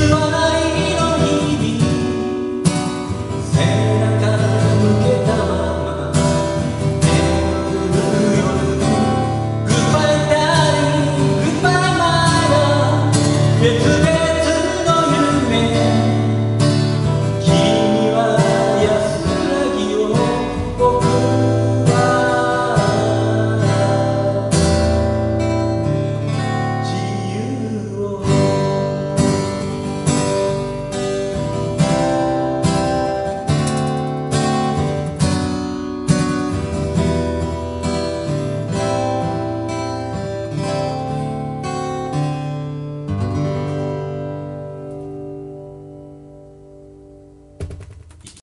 We're